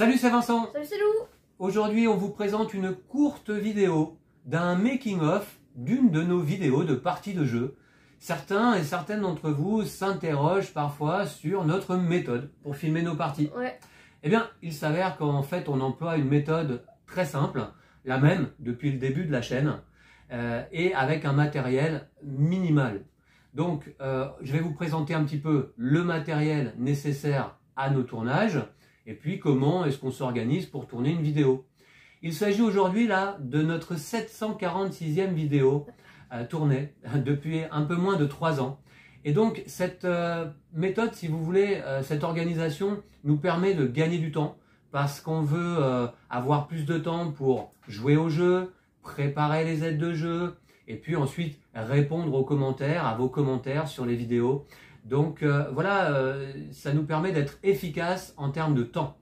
Salut, c'est Vincent. Salut, c'est Lou. Aujourd'hui, on vous présente une courte vidéo d'un making-of d'une de nos vidéos de parties de jeu. Certains et certaines d'entre vous s'interrogent parfois sur notre méthode pour filmer nos parties. Ouais. Eh bien, il s'avère qu'en fait, on emploie une méthode très simple, la même depuis le début de la chaîne, euh, et avec un matériel minimal. Donc, euh, je vais vous présenter un petit peu le matériel nécessaire à nos tournages, et puis comment est-ce qu'on s'organise pour tourner une vidéo? Il s'agit aujourd'hui là de notre 746e vidéo euh, tournée depuis un peu moins de 3 ans. Et donc cette euh, méthode, si vous voulez, euh, cette organisation nous permet de gagner du temps parce qu'on veut avoir plus de temps pour jouer au jeu, préparer les aides de jeu et puis ensuite répondre aux commentaires, à vos commentaires sur les vidéos. Donc euh, voilà, euh, ça nous permet d'être efficace en termes de temps.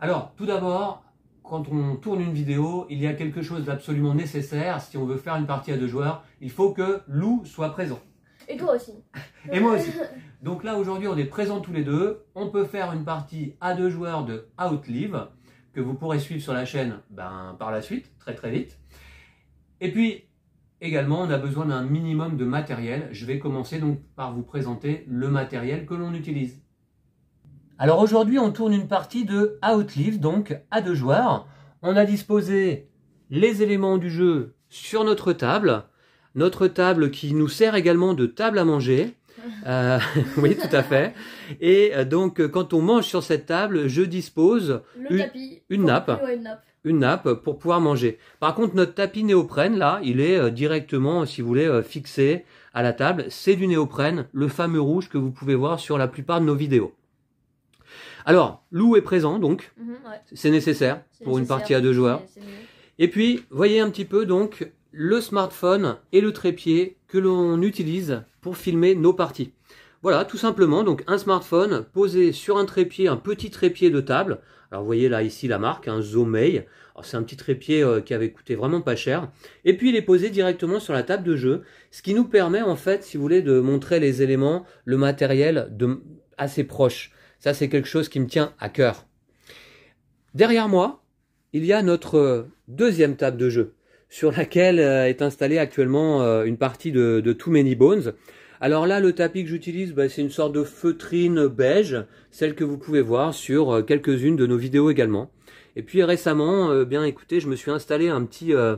Alors tout d'abord, quand on tourne une vidéo, il y a quelque chose d'absolument nécessaire. Si on veut faire une partie à deux joueurs, il faut que Lou soit présent. Et toi aussi. Et moi aussi. Donc là, aujourd'hui, on est présents tous les deux. On peut faire une partie à deux joueurs de Outlive, que vous pourrez suivre sur la chaîne ben, par la suite, très très vite. Et puis, également, on a besoin d'un minimum de matériel. Je vais commencer donc par vous présenter le matériel que l'on utilise. Alors aujourd'hui, on tourne une partie de Outlive, donc à deux joueurs. On a disposé les éléments du jeu sur notre table. Notre table qui nous sert également de table à manger. Euh, oui, tout à fait. Et euh, donc, quand on mange sur cette table, je dispose Le Une- tapis. une Faut- nappe. Ouais, une nappe. Une nappe pour pouvoir manger. Par contre, notre tapis néoprène, là, il est euh, directement, si vous voulez, euh, fixé à la table. C'est du néoprène, le fameux rouge que vous pouvez voir sur la plupart de nos vidéos. Alors, Lou est présent, donc, Mhm, ouais, c'est nécessaire pour une partie à deux joueurs. Et puis, voyez un petit peu donc le smartphone et le trépied que l'on utilise pour filmer nos parties. Voilà, tout simplement, donc un smartphone posé sur un trépied, un petit trépied de table. Alors, vous voyez là, ici, la marque, un Zomei. Alors, c'est un petit trépied euh, qui avait coûté vraiment pas cher. Et puis, il est posé directement sur la table de jeu, ce qui nous permet, en fait, si vous voulez, de montrer les éléments, le matériel de, assez proche. Ça, c'est quelque chose qui me tient à cœur. Derrière moi, il y a notre euh, deuxième table de jeu sur laquelle euh, est installée actuellement une partie de, de Too Many Bones. Alors là, le tapis que j'utilise, bah, c'est une sorte de feutrine beige, celle que vous pouvez voir sur euh, quelques-unes de nos vidéos également. Et puis récemment, euh, bien écoutez, je me suis installé un petit, euh,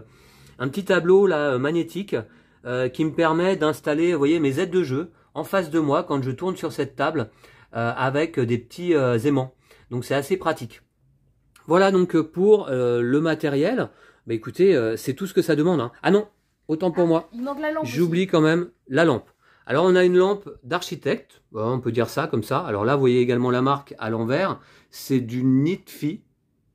un petit tableau là magnétique euh, qui me permet d'installer, vous voyez, mes aides de jeu en face de moi quand je tourne sur cette table euh, avec des petits aimants. Donc c'est assez pratique. Voilà donc pour euh, le matériel. Bah écoutez, euh, c'est tout ce que ça demande. hein. Ah non, autant pour moi. Il manque la lampe. J'oublie quand même la lampe. Alors on a une lampe d'architecte, Bon, on peut dire ça comme ça. Alors là, vous voyez également la marque à l'envers. C'est du Nitfi.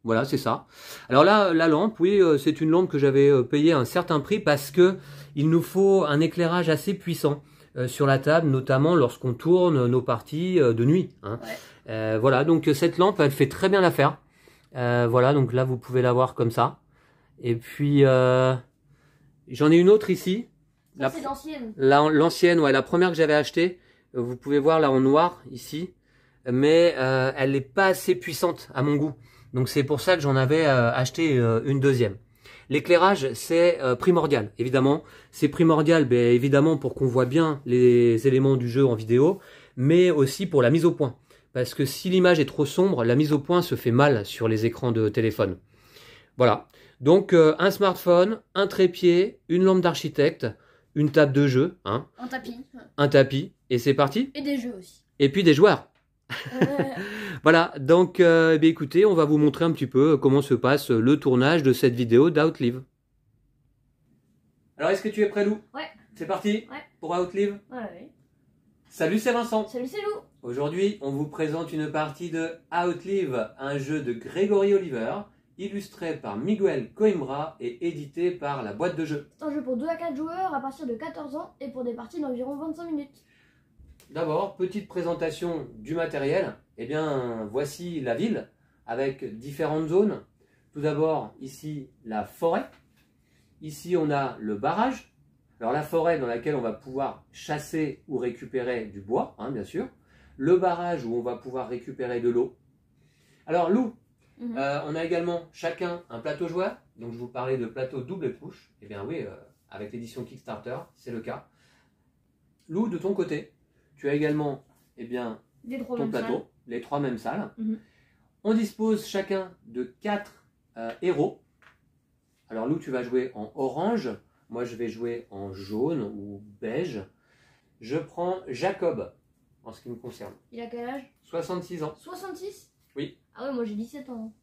Voilà, c'est ça. Alors là, la lampe, oui, euh, c'est une lampe que j'avais euh, payé un certain prix parce que il nous faut un éclairage assez puissant euh, sur la table, notamment lorsqu'on tourne nos parties euh, de nuit. hein. Ouais. Euh, voilà, donc euh, cette lampe, elle fait très bien l'affaire. Euh, voilà, donc là, vous pouvez la voir comme ça. Et puis, euh, j'en ai une autre ici. La- c'est l'ancienne. la- L'ancienne, ouais, la première que j'avais achetée, euh, vous pouvez voir là en noir ici, mais euh, elle n'est pas assez puissante à mon goût. Donc c'est pour ça que j'en avais euh, acheté euh, une deuxième. L'éclairage, c'est primordial, évidemment. C'est primordial, ben, évidemment, pour qu'on voit bien les éléments du jeu en vidéo, mais aussi pour la mise au point. Parce que si l'image est trop sombre, la mise au point se fait mal sur les écrans de téléphone. Voilà. Donc un smartphone, un trépied, une lampe d'architecte, une table de jeu, hein, Un tapis. un tapis, et c'est parti. Et des jeux aussi. Et puis des joueurs. Euh, Voilà, donc euh, eh bien, écoutez, on va vous montrer un petit peu comment se passe le tournage de cette vidéo d'Outlive. Alors est-ce que tu es prêt Lou? Ouais. C'est parti? Ouais. Pour Outlive? Ouais, ouais. Salut c'est Vincent Salut, c'est Lou. Aujourd'hui on vous présente une partie de Outlive, un jeu de Grégory Oliver, illustré par Miguel Coimbra et édité par la boîte de jeu. C'est un jeu pour 2 à 4 joueurs à partir de 14 ans et pour des parties d'environ 25 minutes. D'abord, petite présentation du matériel. Eh bien, voici la ville avec différentes zones. Tout d'abord, ici, la forêt. Ici, on a le barrage. Alors, la forêt dans laquelle on va pouvoir chasser ou récupérer du bois, hein, bien sûr. Le barrage où on va pouvoir récupérer de l'eau. Alors, Lou, Mhm. Euh, on a également chacun un plateau joueur. Donc je vous parlais de plateau double push. Eh bien oui, euh, avec l'édition Kickstarter, c'est le cas. Lou, de ton côté, tu as également eh bien, trois ton plateau, salles. les trois mêmes salles. Mhm. On dispose chacun de quatre euh, héros. Alors Lou, tu vas jouer en orange. Moi, je vais jouer en jaune ou beige. Je prends Jacob, en ce qui me concerne. Il a quel âge? 66 ans. 66 Oui. Ah ouais, moi j'ai 17 ans.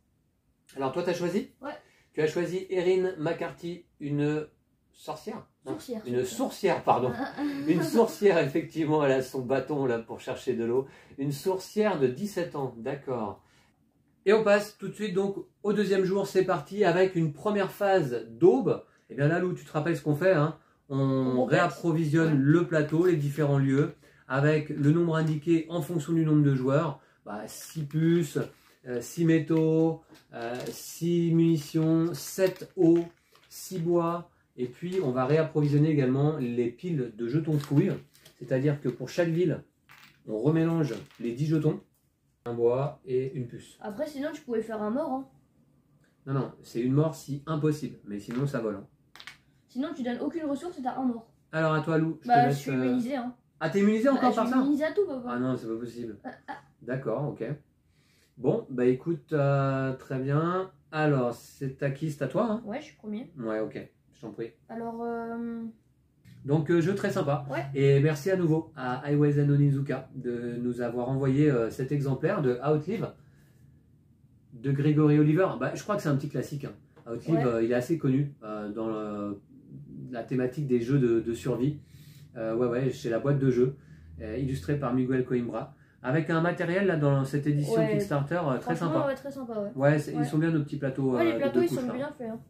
Alors toi, tu as choisi? Ouais. Tu as choisi Erin McCarthy, une sorcière Non, Sourcière. Une sourcière, pardon. Une sourcière, effectivement, elle a son bâton là pour chercher de l'eau. Une sourcière de 17 ans, d'accord. Et on passe tout de suite donc au deuxième jour, c'est parti avec une première phase d'aube. Et bien là, Lou, tu te rappelles ce qu'on fait hein? On réapprovisionne Ouais. le plateau, les différents lieux, avec le nombre indiqué en fonction du nombre de joueurs. 6 puces, 6 métaux, 6 munitions, 7 eaux, 6 bois, et puis, on va réapprovisionner également les piles de jetons fouilles. C'est-à-dire que pour chaque ville, on remélange les 10 jetons, un bois et une puce. Après, sinon, tu pouvais faire un mort. Hein. Non, non, c'est une mort si impossible. Mais sinon, ça vole. hein. Sinon, tu donnes aucune ressource et t'as un mort. Alors, à toi, Lou. Je te bah, je laisse, suis euh, immunisé. Hein. Ah, t'es immunisé Bah, encore je par suis ça immunisé à tout, papa. Ah non, c'est pas possible. Ah, ah. D'accord, ok. Bon, bah écoute, euh, très bien. Alors, c'est à qui? C'est à toi hein? Ouais, je suis premier. Ouais, ok. Je t'en prie. Alors, euh... Donc euh, jeu très sympa. Ouais. Et merci à nouveau à Aiwazen Onizuka de nous avoir envoyé cet exemplaire de Outlive de Gregory Oliver. Bah, je crois que c'est un petit classique. hein. Outlive, Ouais. il est assez connu dans le- la thématique des jeux de, de survie. Euh, ouais, ouais, chez la boîte de jeux, euh, illustré par Miguel Coimbra. Avec un matériel là dans cette édition Ouais. Kickstarter euh, très sympa. ouais, très sympa, ouais. Ouais, c'est- ils Ouais. sont bien nos petits plateaux. Ouais, euh, les de plateaux, ils couches, sont là. bien faits. hein.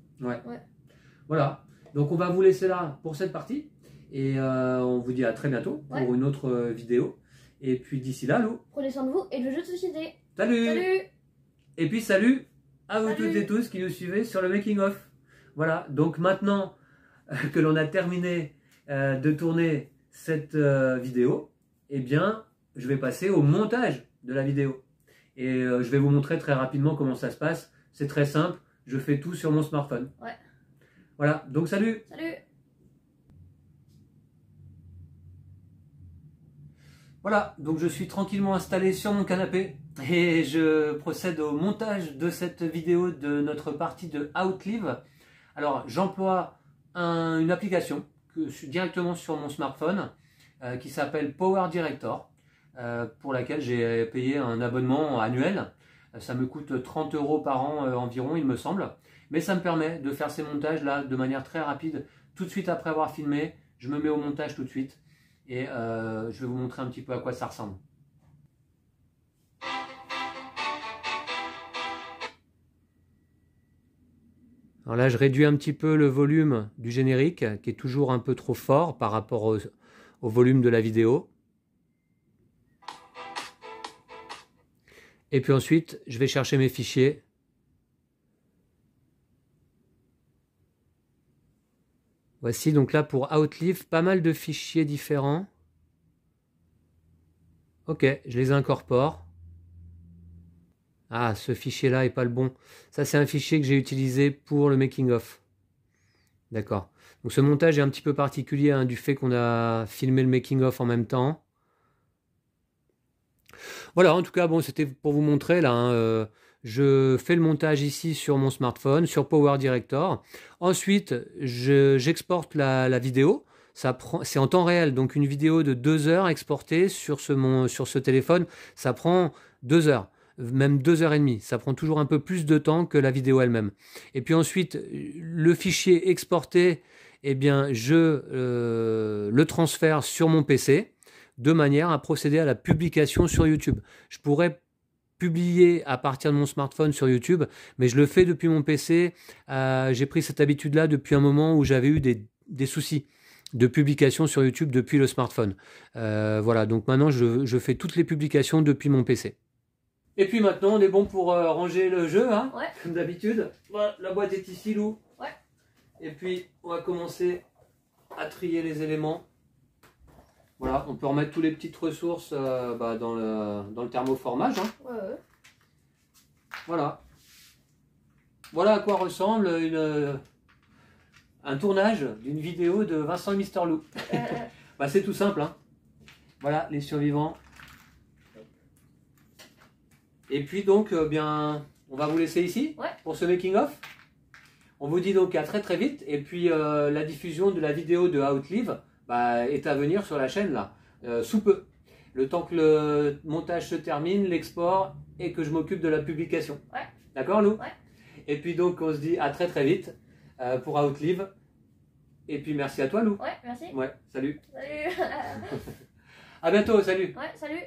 Voilà, donc on va vous laisser là pour cette partie et euh, on vous dit à très bientôt pour Ouais. une autre euh, vidéo. Et puis d'ici là, Lou, Prenez soin de vous et de jeux de société. salut, Salut Et puis salut à vous Salut. toutes et tous qui nous suivez sur le Making of. Voilà, donc maintenant euh, que l'on a terminé euh, de tourner cette euh, vidéo, eh bien, je vais passer au montage de la vidéo. Et euh, je vais vous montrer très rapidement comment ça se passe. C'est très simple, je fais tout sur mon smartphone. Ouais. Voilà, donc salut Salut Voilà, donc je suis tranquillement installé sur mon canapé et je procède au montage de cette vidéo de notre partie de Outlive. Alors j'emploie un- une application directement sur mon smartphone euh, qui s'appelle Power Director euh, pour laquelle j'ai payé un abonnement annuel. Euh, Ça me coûte 30 euros par an environ il me semble. Mais ça me permet de faire ces montages là de manière très rapide tout de suite après avoir filmé. Je me mets au montage tout de suite et je vais vous montrer un petit peu à quoi ça ressemble. Alors là, je réduis un petit peu le volume du générique, qui est toujours un peu trop fort par rapport au, volume de la vidéo. Et puis ensuite, je vais chercher mes fichiers. Voici donc là pour Outlive, pas mal de fichiers différents. Ok, je les incorpore. Ah, ce fichier-là est pas le bon. Ça, c'est un fichier que j'ai utilisé pour le making-of. D'accord. Donc ce montage est un petit peu particulier hein, du fait qu'on a filmé le making-of en même temps. Voilà, en tout cas, bon, c'était pour vous montrer là. hein, euh, je fais le montage ici sur mon smartphone, sur Power Director. Ensuite, je- j'exporte la, vidéo. C'est en temps réel, donc une vidéo de deux heures exportée sur ce, mon, sur ce téléphone, ça prend deux heures, même deux heures et demie. Ça prend toujours un peu plus de temps que la vidéo elle-même. Et puis ensuite, le fichier exporté, eh bien, je euh, le transfère sur mon PC de manière à procéder à la publication sur YouTube. Je pourrais publier à partir de mon smartphone sur YouTube, mais je le fais depuis mon PC. Euh, J'ai pris cette habitude-là depuis un moment où j'avais eu des, soucis de publication sur YouTube depuis le smartphone. Euh, voilà, donc maintenant je fais toutes les publications depuis mon PC. Et puis maintenant on est bon pour euh, ranger le jeu, hein, Ouais. comme d'habitude. Voilà, la boîte est ici, Lou. Ouais. Et puis on va commencer à trier les éléments. Voilà, on peut remettre toutes les petites ressources euh, bah, dans, le, dans le thermoformage. hein. Ouais, ouais. Voilà. voilà à quoi ressemble une, un tournage d'une vidéo de Vincent Mister Lou. Euh, Bah, c'est tout simple. Hein. Voilà, les survivants. Et puis donc, euh, bien, on va vous laisser ici Ouais. pour ce making-of. On vous dit donc à très très vite. Et puis euh, la diffusion de la vidéo de Outlive bah, est à venir sur la chaîne là, euh, sous peu. Le temps que le montage se termine, l'export et que je m'occupe de la publication. Ouais. D'accord, Lou? Ouais. Et puis donc, on se dit à très très vite pour Outlive. Et puis merci à toi, Lou. ouais, merci. Ouais, salut. Salut. À bientôt, salut. ouais, salut.